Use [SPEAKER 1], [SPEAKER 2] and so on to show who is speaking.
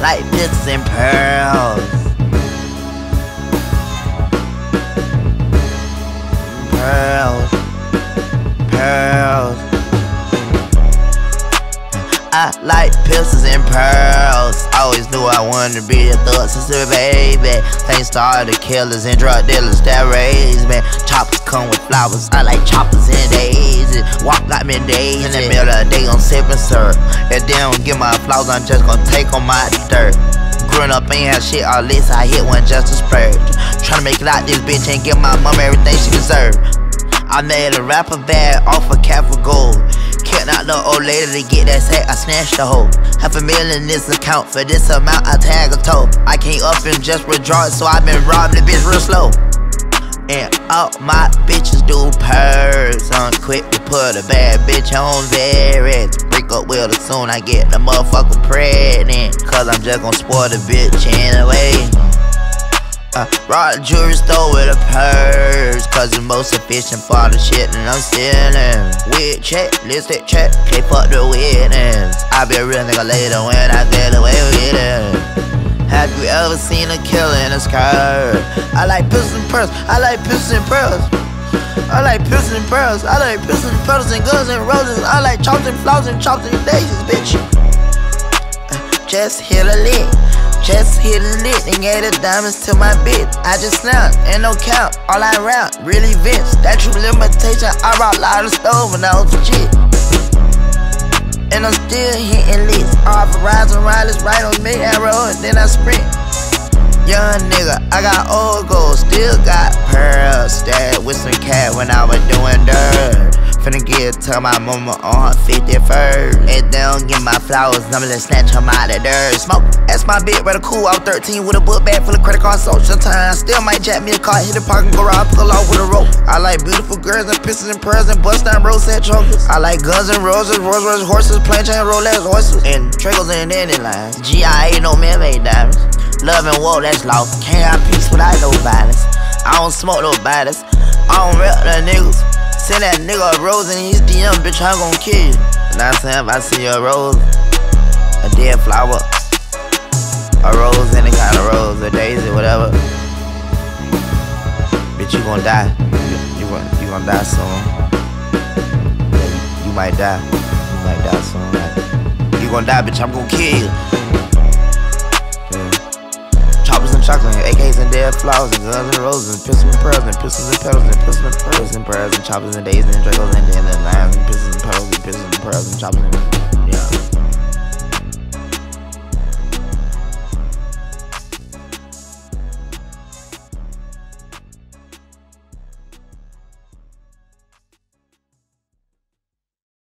[SPEAKER 1] like pistols and. Pearls, I like pistols and pearls. Always knew I wanted to be a thug since a baby. Thanks to all the killers and drug dealers that raised me. Choppers come with flowers. I like choppers and daisies. Walk like me days in the middle of the day on sipping syrup. If they don't get my flowers, I'm just gonna take on my dirt. Growing up ain't had shit all this, I hit one just to splurge. Tryna make it out this bitch and give my mom everything she deserve. I made a rapper bag off a cap of gold. The old lady to get that sack, I snatched the hoe. Half a million in this account, for this amount I tag a toe. I can't up and just withdraw it, so i been robbing the bitch real slow. And all my bitches do purrs. I'm quick to put a bad bitch on very. Break up with her soon, I get the motherfucker pregnant. Cause I'm just gon' spoil the bitch anyway. Uh, rock jewelry store with a purse. Cause it's most efficient for the shit that I'm stealing. Weird check, list listed check, can't fuck the witness. I be a real nigga later when I get away with it. Have you ever seen a killer in a skirt? I like pistols and pearls, I like pistols and pearls. I like pistols and pearls, I like pistols and pearls and guns and roses. I like chops and flowers and chops and daisies, bitch Just hit a lick just hit a lit and gave the diamonds to my bitch. I just snapped, ain't no count, all I rap, really Vince. That true limitation, I rock loud and stove when I was legit. And I'm still hitting licks. Off Verizon wireless right on me arrow, and then I sprint. Young nigga, I got old gold, still got pearls. Stared with some cat when I was doing dirt. Finna get to my mama on her 51st. If they don't get my flowers, I'ma just snatch them out of dirt. Smoke, that's my bit, rather cool. I was 13 with a book bag full of credit card social time. Still might jack me a car, hit the parking garage, pull off with a rope. I like beautiful girls and pistols and pearls and bust down road set chokers. I like guns and roses, Rolls Royce horses, plantain Rolex horses, and triggers and ending lines. GIA, no man made diamonds. Love and war, that's lost. Can't have peace without no violence. I don't smoke no baddest. I don't rep the niggas. Send that nigga a rose in his DM, bitch, I'm gon' kill you. Now saying if I see a rose, a dead flower, a rose, any kind of rose, a daisy, whatever. Bitch, you gon' die. You, gon' you gon' die soon. You, might die. You might die soon. You gon' die, bitch, I'm gon' kill you. Chocolate, and AKs and dead flowers, and guns and roses, and pistols and pearls, and pistols and petals, and pistols and pearls, and pearls, and choppers and days, and Dracos, and then and lions, and pistols and petals, and pistols and pearls, and choppers and